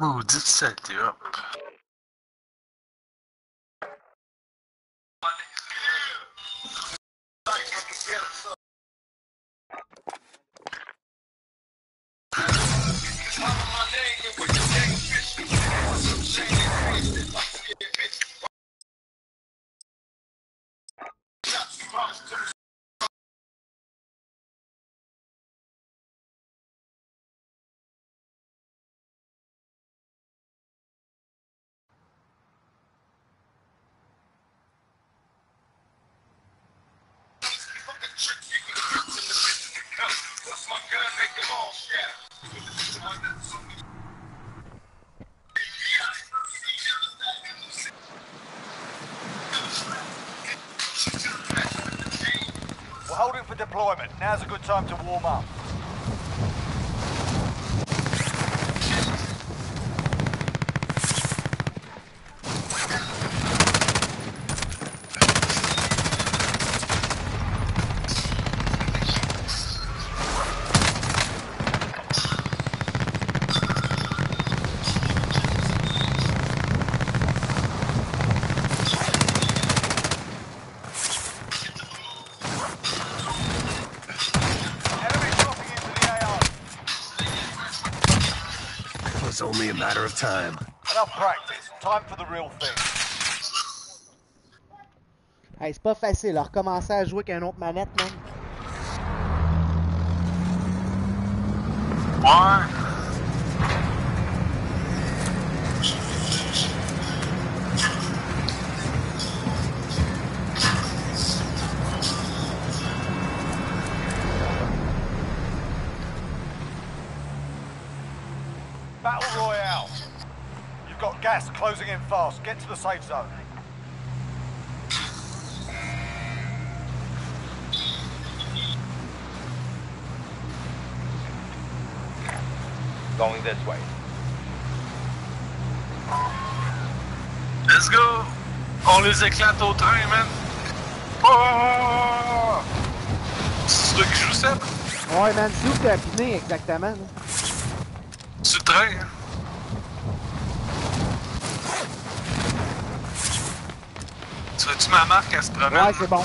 moods that set you up. Deployment. Now's a good time to warm up. Matter of time. Enough practice. Time for the real thing. Hey, c'est pas facile, là, recommencer à jouer avec une autre manette, man. Ouais. Closing in fast. Get to the safe zone. Going this way. Let's go! On les éclate au train, man! Oh! C'est toi qui joues ça? Ouais, man, c'est où que t'as piné exactement? là? Sur le train, hein? Tu ma marque, elle se promène? Ouais, c'est bon.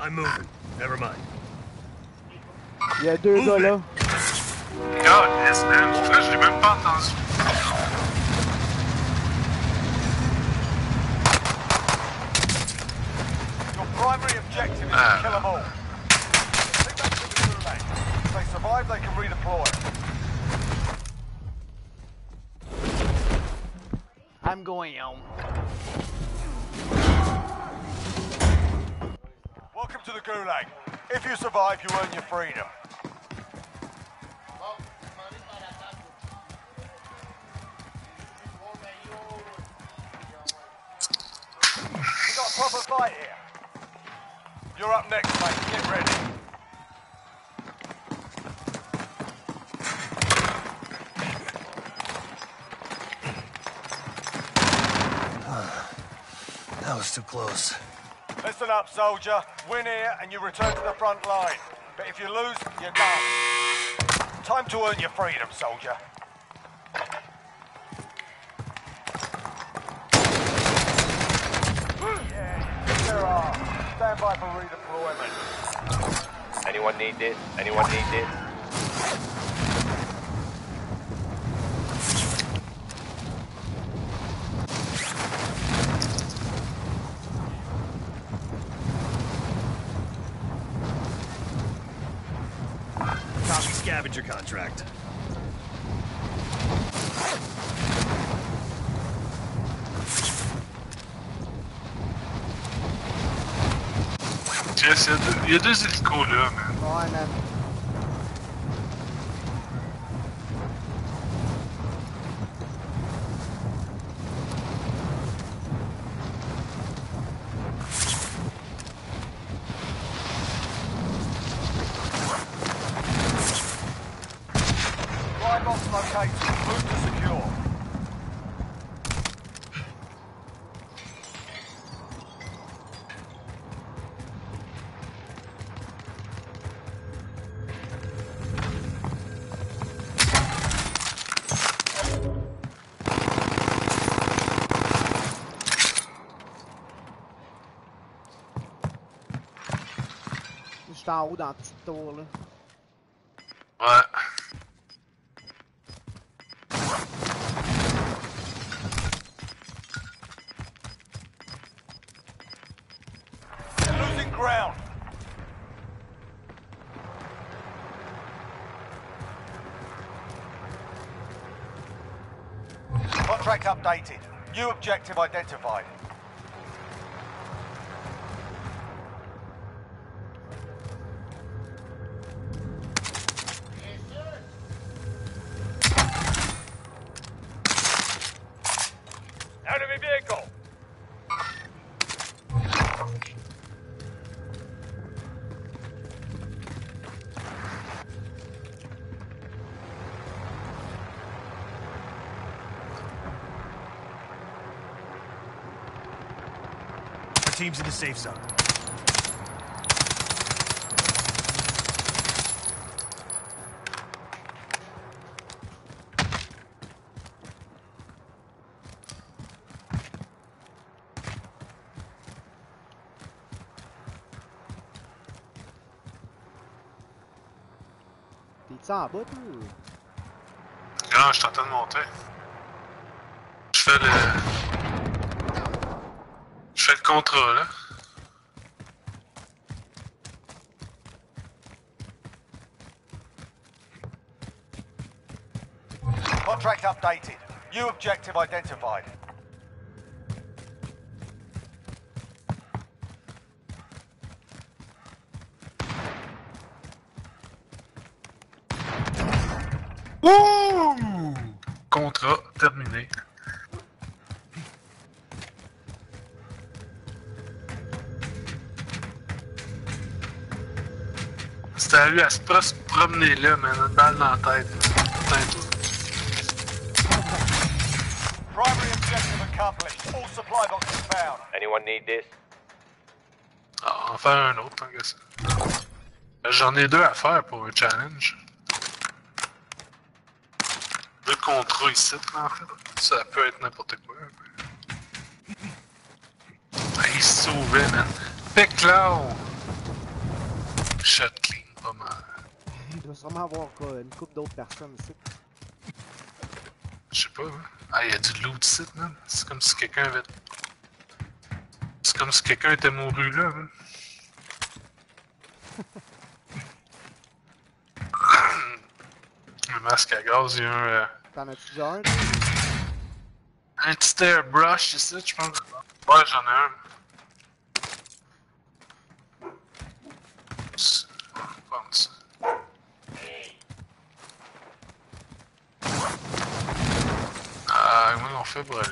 I'm moving. Never mind. Il y a deux gars là. God, yes, man. Pour vrai, je l'ai même If you earn your freedom. We got a proper fight here. You're up next, mate. Get ready. That was too close. Listen up, soldier. Win here and you return to the front line. But if you lose, you're done. Time to earn your freedom, soldier. Stand by for redeployment. Anyone need this? Anyone need this? scavenger contract. Yes, yeah. det, ja, det är man. cool, ja, men. En haut dans la petite tour, là. Ouais. Losing ground. Contract updated. New objective identified. Team's in the safe zone. T'es-tu en bas, toi? ou- je suis en train de monter. Je fais le. Contrat, là. Contract updated. New objective identified. Ouh! Contrat terminé. C'était à lui à se promener là, man, une balle dans la tête. Putain, toi. Primary objective accomplished. All supply boxes found. Anyone need this? Ah, en faire un autre, tant que ça. J'en ai deux à faire pour un challenge. Deux contrats ici, en fait. Ça peut être n'importe quoi. Ah, il se sauvait, man. Peclau! Shot clean, Il doit sûrement avoir quoi, une couple d'autres personnes ici. Je sais pas, hein. Ah, il y a du loot ici, man. C'est comme si quelqu'un avait. C'est comme si quelqu'un était mouru là, man. un masque à gaz, il y a un. euh, T'en as-tu déjà un? Un petit airbrush ici, je pense. Ouais, j'en ai un. On fait pour?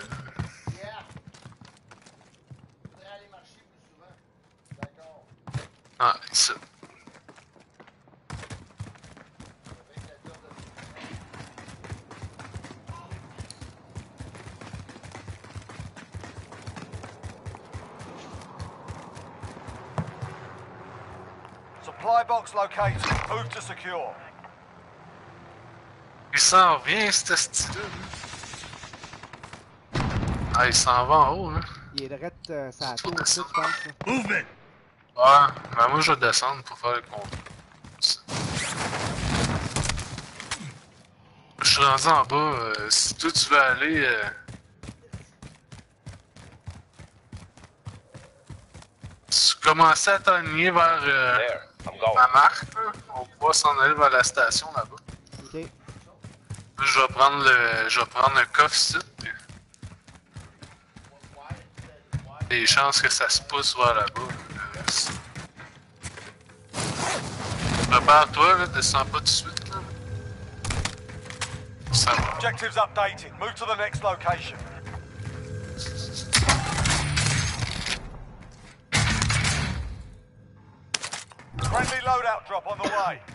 Ah, ici. Supply box located. Move to secure. Il s'en vient, ce style Ah, il s'en va en haut, là. Il est direct euh, la Faut tour, ici, je pense. là. Movement! Ouais, ben moi je vais descendre pour faire le compte. Je suis rendu en bas. euh, si toi tu veux aller. euh, Tu commençais à t'aligner vers euh, There. I'm going. ma marque, là. On pourra s'en aller vers la station là-bas. Ok. Là, Je vais prendre le. Je vais prendre un coffre ici. Des chances que ça se pousse vers là-bas. Prépare-toi, descends pas tout de suite, là. Ça va. Objectives updated. Move to the next location. Friendly loadout drop on the way.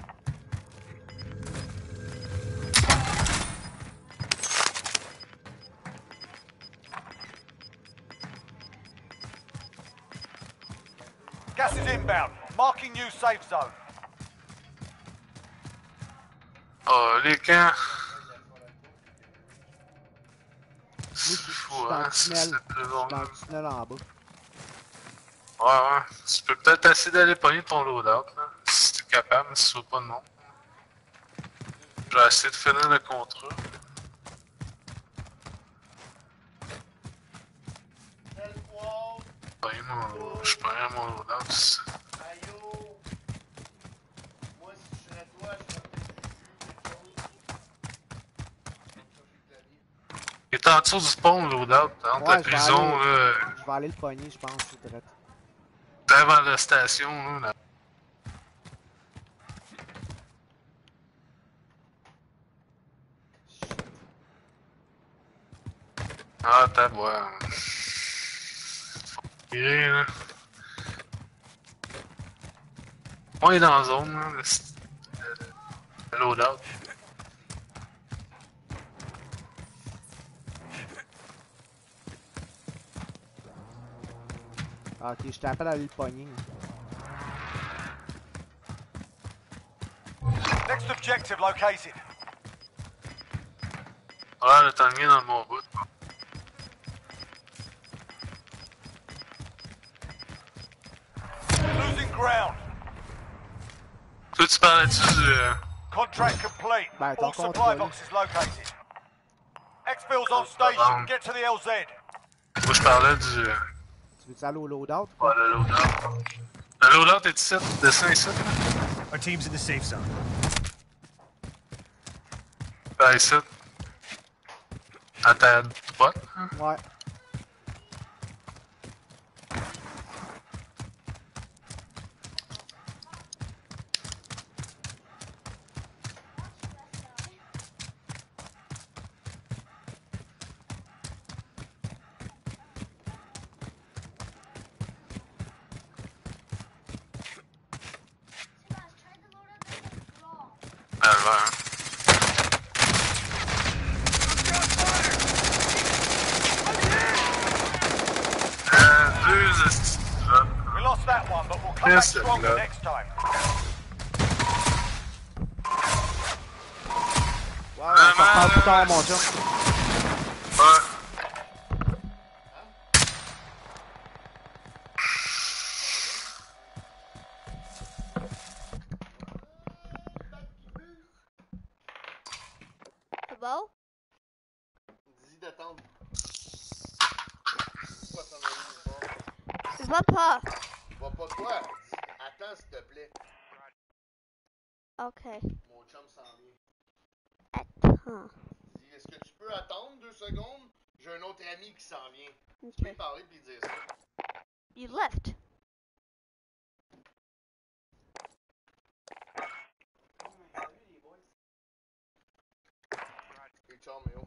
Inbound. Marking new safe zone. Oh, les je C'est fou, hein, c'est tunnel en bas. Ouais, ouais. Tu peux peut-être essayer d'aller pogner ton loadout, là. capable si tu veux pas de monde. Je vais essayer de finir le contrat. Ouais, mon- Je prends mon loadout. ici. Il est en dessous du spawn, loadout, entre Ouais, la prison, aller- là, Je vais aller le pogner, je pense, direct. avant la station, là. là. Ah, t'as boire. Faut tirer, là. On est dans la zone, là. Le, le- le loadout. Ah, ok, je t'appelle à aller le pogner. Next objective located. Ah, le tanguy dans le bon bout. Losing ground. Toi, tu parlais-tu euh, Contract complete. Bah, All supply boxes located. Exfil's on station. Get to the LZ. Moi, je parlais du. Tu veux-tu aller au loadout? Ouais, le loadout. Le loadout est ici, descend ici. là. Our team's in the safe zone. Ben, ici. À ta droite. hein. Ouais. this and uh, next time. Wow, Ömer. Tamam hocam. Bak. Hello? Va pas. Ok. Mon chum s'en vient. Attends. Est-ce que tu peux attendre deux secondes? J'ai un autre ami qui s'en vient. Tu peux lui parler puis dire ça. You left. Ciao, Méo.